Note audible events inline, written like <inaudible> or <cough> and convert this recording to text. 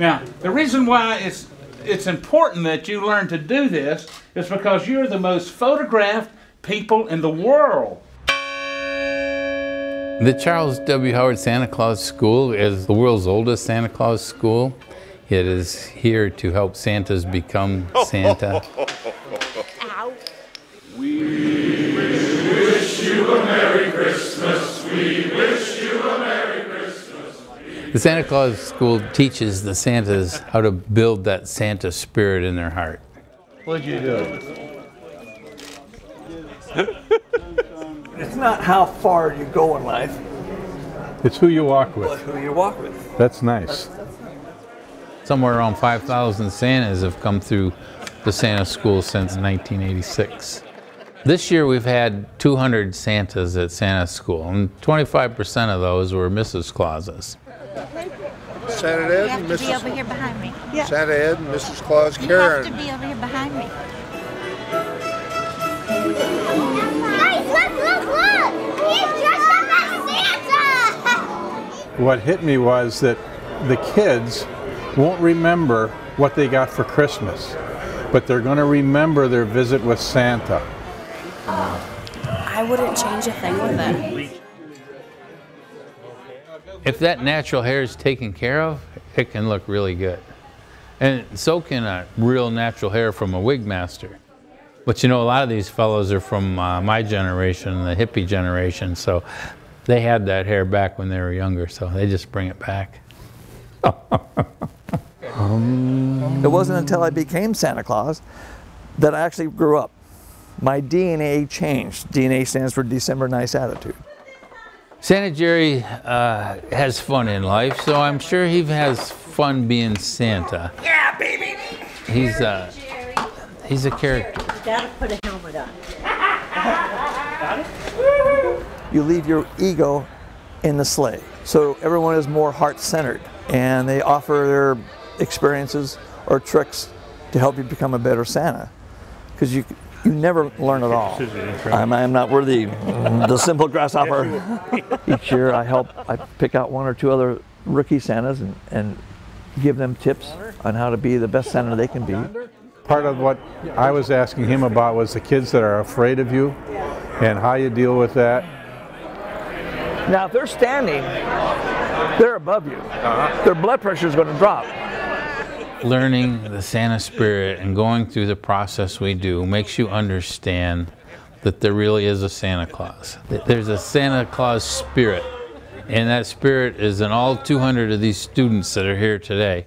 Now, the reason why it's it's important that you learn to do this is because you're the most photographed people in the world. The Charles W. Howard Santa Claus School is the world's oldest Santa Claus school. It is here to help Santas become <laughs> oh, Santa. <laughs> The Santa Claus School teaches the Santas how to build that Santa spirit in their heart. What'd you do? It's not how far you go in life, It's who you walk but with. who you walk with. That's nice. Somewhere around 5,000 Santas have come through the Santa School since 1986. This year we've had 200 Santas at Santa School, and 25% of those were Mrs. Clauses. Santa You Ed have and to be over Mrs. here behind me. Santa Ed and Mrs. Claus You have to Karen. be over here behind me. Guys, look, look, look! He's dressed up as Santa! <laughs> What hit me was that the kids won't remember what they got for Christmas, but they're going to remember their visit with Santa. I wouldn't change a thing with it. If that natural hair is taken care of, it can look really good. And so can a real natural hair from a wig master. But you know, a lot of these fellows are from uh, my generation, the hippie generation, so they had that hair back when they were younger, so they just bring it back. <laughs> It wasn't until I became Santa Claus that I actually grew up. My DNA changed. DNA stands for December Nice Attitude. Santa Jerry uh, has fun in life, so I'm sure he has fun being Santa. Yeah, baby. He's uh, he's a character. You Gotta put a helmet on. <laughs> You leave your ego in the sleigh. So everyone is more heart centered and they offer their experiences or tricks to help you become a better Santa. Because you, you never learn at all. I'm, I'm not worthy. the simple grasshopper. <laughs> Each year I help, I pick out one or two other rookie Santas and, and give them tips on how to be the best Santa they can be. Part of what I was asking him about was the kids that are afraid of you and how you deal with that. Now, if they're standing, they're above you. Uh-huh. Their blood pressure is going to drop. Learning the Santa spirit and going through the process we do makes you understand that there really is a Santa Claus. There's a Santa Claus spirit, and that spirit is in all 200 of these students that are here today.